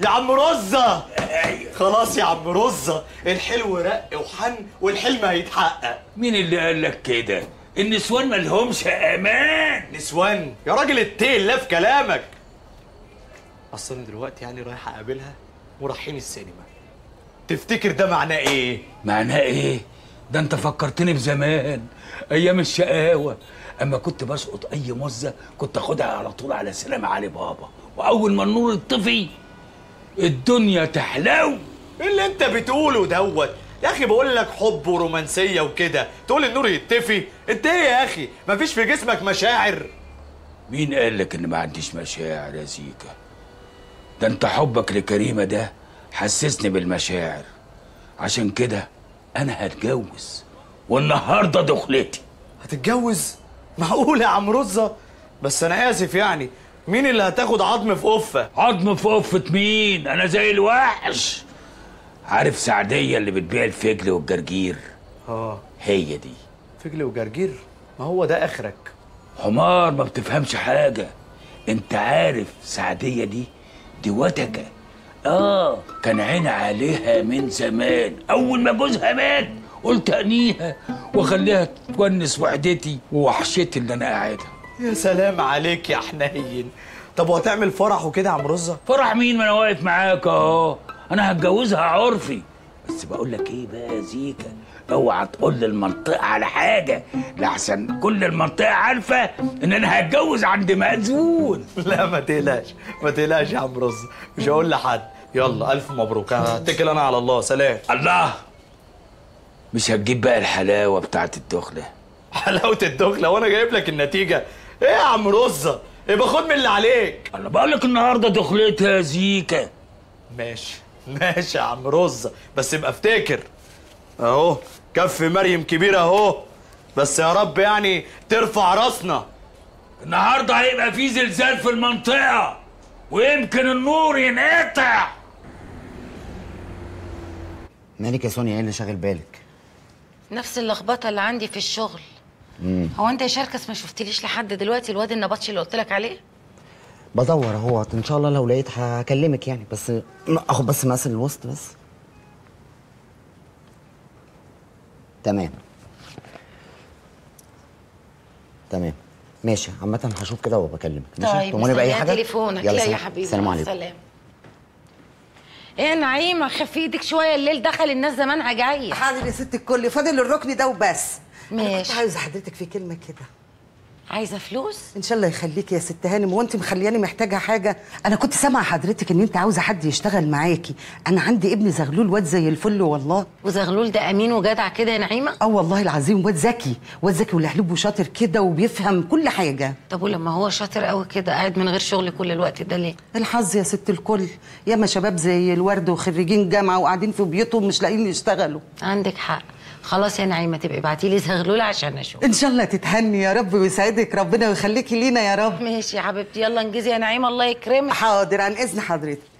يا عم رزة! خلاص يا عم رزة! الحلو رق وحن والحلم هيتحقق. مين اللي قال لك كده؟ النسوان مالهمش أمان. نسوان يا راجل التقل لا في كلامك. أصل أنا دلوقتي يعني رايح أقابلها ورايحين السينما. تفتكر ده معناه إيه؟ معناه إيه؟ ده أنت فكرتني بزمان أيام الشقاوة. أما كنت بسقط أي مزة كنت أخدها على طول على سلام علي بابا. وأول ما النور يطفي الدنيا تحلو. إيه اللي انت بتقوله دوت. يا أخي بقول لك حب ورومانسية وكده. تقول النور يتفي. انت إيه يا أخي؟ مفيش في جسمك مشاعر. مين قال لك إن ما عنديش مشاعر يا زيكا؟ ده أنت حبك لكريمة ده حسسني بالمشاعر. عشان كده أنا هتجوز. والنهاردة دخلتي. هتتجوز؟ معقول يا عم رزة؟ بس أنا آسف يعني. مين اللي هتاخد عظم في قفة؟ عظم في قفة مين؟ أنا زي الوحش. عارف سعدية اللي بتبيع الفجل والجرجير؟ آه. هي دي. فجل وجرجير؟ ما هو ده آخرك. حمار ما بتفهمش حاجة. أنت عارف سعدية دي دي وتكة آه كان عين عليها من زمان. أول ما جوزها مات قلت أنيها وأخليها تونس وحدتي ووحشتي اللي أنا قاعدها. يا سلام عليك يا حنين. طب وهتعمل فرح وكده يا عم رزة؟ فرح مين؟ ما أنا واقف معاك أهو. أنا هتجوزها عرفي. بس بقول لك إيه بقى يا زيكا؟ أوعى تقول للمنطقة على حاجة. لحسن كل المنطقة عارفة إن أنا هتجوز عند مأذون. لا ما تقلقش. ما تقلقش يا عم رزة. مش هقول لحد. يلا ألف مبروك. هتكل أنا على الله. سلام. الله. مش هتجيب بقى الحلاوة بتاعت الدخلة. حلاوة الدخلة؟ وأنا جايب لك النتيجة. إيه يا عم رزة يبقى خد من اللي عليك. أنا بقول لك النهارده دخلتها زيكا. ماشي ماشي يا عم رزة بس ابقى افتكر. اهو كف مريم كبيرة اهو. بس يا رب يعني ترفع راسنا. النهارده هيبقى في زلزال في المنطقة ويمكن النور ينقطع. مالك يا سونيا؟ إيه اللي شاغل بالك؟ نفس اللخبطة اللي عندي في الشغل. هو أنت يا شركس ما شفتليش لحد دلوقتي الواد النبطشي اللي قلت لك عليه؟ بدور اهو إن شاء الله لو لقيت هكلمك يعني بس أخد بس مقاس الوسط بس. تمام. تمام. ماشي. عامة هشوف كده وبكلمك ماشي؟ طيب تأمرني بأي حاجة؟ تليفونك. يلا لا يا سلام. حبيبي. السلام مع عليكم. السلامه إيه يا نعيمة خفي إيدك شوية الليل دخل الناس زمانها جاية حاضر يا ست الكل. فاضل الركن ده وبس. ماشي. كنت عايزة حضرتك في كلمة كده. عايزة فلوس؟ إن شاء الله يخليكي يا ست هانم هو انت مخلياني محتاجة حاجة. أنا كنت سامعة حضرتك إن أنت عاوزة حد يشتغل معاكي. أنا عندي ابن زغلول واد زي الفل والله. وزغلول ده أمين وجدع كده يا نعيمة؟ آه والله العظيم واد ذكي. واد ذكي ولهلوب وشاطر كده وبيفهم كل حاجة. طب ولما هو شاطر قوي كده قاعد من غير شغل كل الوقت ده ليه؟ الحظ يا ست الكل. ياما شباب زي الورد وخريجين جامعة وقاعدين في بيوتهم مش لاقيين يشتغلوا. عندك حق. خلاص يا نعيمة تبقي ابعتي لي زغلول عشان أشوف. إن شاء الله تتهني يا رب ويسعدك ربنا ويخليكي لينا يا رب. ماشي يا حبيبتي يلا انجزي يا نعيمة الله يكرمك. حاضر عن إذن حضرتك.